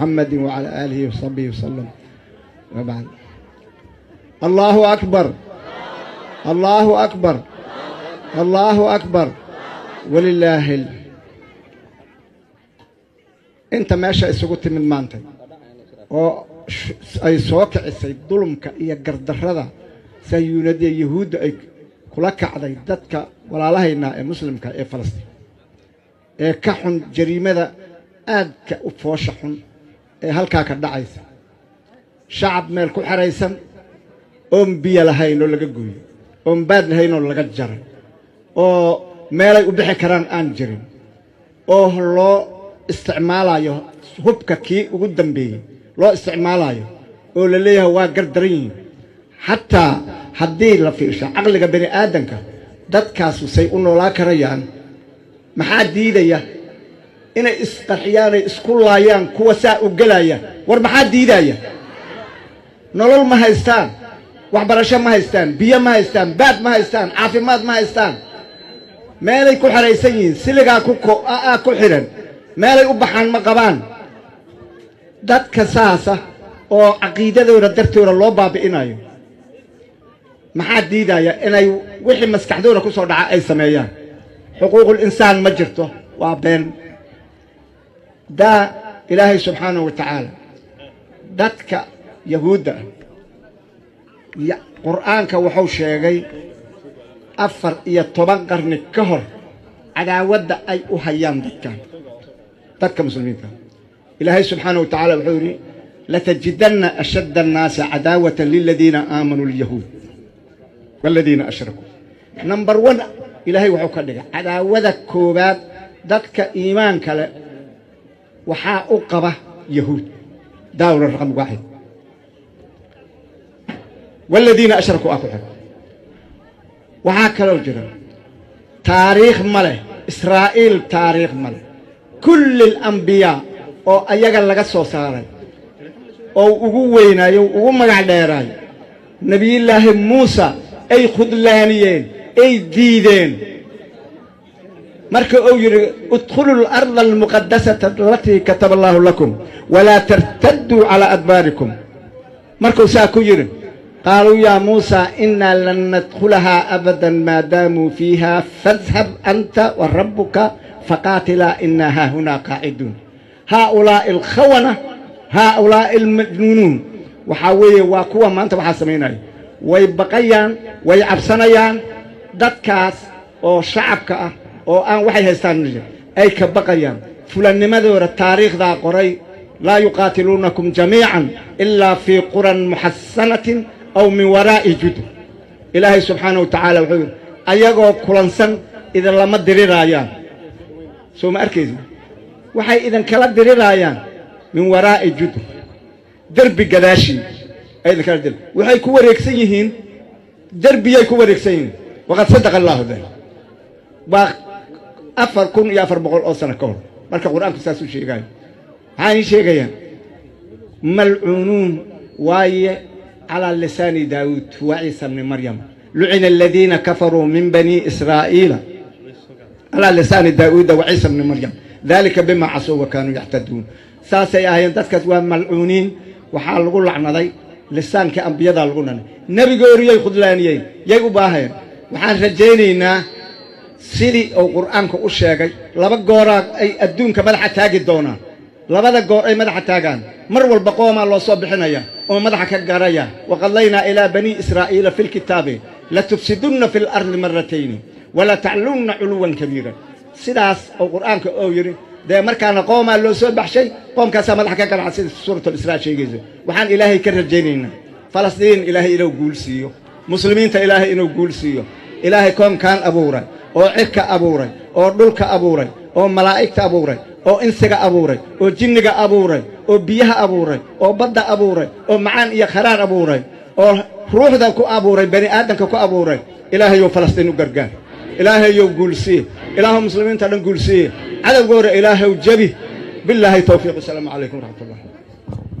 محمد وعلى آله وصحبه وسلم وبعد الله أكبر الله أكبر الله أكبر ولله ال... أنت ماشي isugu timid maanta oo ay soo kicisay dulumka iyo gardarrada sayuunada yahuudda ay kula kacday dadka walaalahaynaa ee muslimka ee falastiin ee ka xun jariimada aadka u foosha xun ee halkaa ka dhacaysa. Shacab meel ku xeraysan oon biyo lahayn oo laga gooyo oon baad lahayn oo laga jaray oo meelay u bixi karaan aan jirin oo loo isticmaalayo hubka kii ugu dambeeyey loo isticmaalayo oo la leeyahay waa gardaran yihiin. Xataa haddii la fiirsho caqliga bani aadanka dadkaasu say u noolaa karayaan maxaa diidaya inay isqarxiyaanay isku laayaan kuwa saa u gelaya war maxaa diidaya nolol ma haystaan. Waxbarasho ma haystaan. Biyo ma haystaan. Baad ma haystaan. Caafimaad ma haystaan. Meelay ku xeraysan yihiin. Siligaa kuaa ku xidhan meelay u baxaan ma qabaan. Dadka saasa oo caqiidadooda dartooda loo baabi'inayo maxaa diidaya inay wixii maskaxdooda ku soo dhaca ay sameeyaan? Xuquuqul insaan ma jirto. Waa been daa ilaahay subxaanahu wa tacaala dadka yahuudda ah qur'aanka wuxuu sheegay afar iyo toban qarni ka hor cadaawadda ay u hayaan dadkan dadka muslimiinta. Ilaahay subxaanahu wa tacaala wuxuu yidhi latajidanna ashadda annaasi cadaawatan liladiina aamanuu lyahuud waladiina ashrakuu number one ilaahay wuxuu ka dhigay cadaawada koowaad dadka iimaanka leh waxaa u qaba yahuud. Daawla raqam waaxid waladiina ashrakuu ah ku xig waxaa kaloo jira taariikh ma leh israa'iil taariikh ma leh. Kulli alambiyaa oo ayaga laga soo saaray oo ugu weynaayo ugu magac dheeraayo nebiyullaahi muusa ay khudlaaniyeen ay diideen marka uu yidhi idkhulu alarda almuqadasata alatii kataba allaahu lakum walaa tartadduu calaa adbaarikum. Markuu saa ku yidhi qaaluu yaa muusaa innaa lan nadkhulahaa abadan maa daamuu fiiha fadhab anta wa rabbuka faqaatilaa innaa haahunaa qaaciduun. Haaulaa'i alkhawana haaulaa'i almajnuunuun. Waxaa weeye waa kuwa maanta waxaa samaynaya way baqayaan way cabsanayaan dadkaas oo shacabka ah oo aan waxay haystaan ay ka baqayaan. Fulannimadooda taariikhdaa qoray laa yuqaatiluunakum jamiican ilaa fii quran muxasanatin aw min waraa'i judub ilaahay subxaanahu wa tacaala wuxuu yidhi ayagoo kulansan idinlama diriraayaan soo ma arkaysa waxay idinkala diriraayaan min waraa'i judub derbi gadaashii ay idinkala dir waxay ku wareegsan yihiin derbiyay ku wareegsan yihiin. Waqad sadaqa allaahu dalik waa afar kun iyo afar boqol oo sano ka hor. Marka qur'aanku saas u sheegaayo maxaa ii malcuunuun waaye calaa lisaani daawuud wa ciisa bni maryam. Lucina aladiina kafaruu min bani israa'iila. Calaa lisaani daawuuda wa ciisa bni maryam. Dalika bima casuu wa kaanuu yaxtaduun saasay ahaayeen dadkaas waa malcuuniin waxaa lagu lacnaday lisaankii ambiyadaa lagu nanay nebigooriyay khudlaaniyeen yay u baaheen waxaan rajaynaynaa sidii uu qur'aanku u sheegay laba gooraa ay adduunka madaxa taagi doonaan. Labada goor ay madaxa taagaan. Mar walba qoomaa loo soo bixinaya oo madaxa ka garaya. Waqadaynaa ilaa banii israa'iila fi lkitaabi latufsidunna fi lardi wala taclunna culuwan kabiira sidaas oo qur'aanka oo yidhi dee markaana qoomaa loo soo baxshay qoomkaasaa madaxa ka garaca sida suuratulisraa sheegayso. Waxaan ilaahay ka rajaynaynaa. Falastiin ilaahay inuu guul siiyo. Muslimiinta ilaahay inuu guul siiyo. Ilaahay koonkaan abuuray oo cirka abuuray oo dhulka abuuray oo malaa'igta abuuray oo insiga abuuray oo jinniga abuuray oo biyaha abuuray oo badda abuuray oo macaan iyo kharaar abuuray oo ruuxda ku abuuray bani aadamka ku abuuray ilaahayow falastiin u gargaar. Ilaahayow guulsiiye ilaahu muslimiinta dhan guulsiiye cadowgoora ilaahaw jebi bilaahi towfiiq asalaamu calaykum waraxmat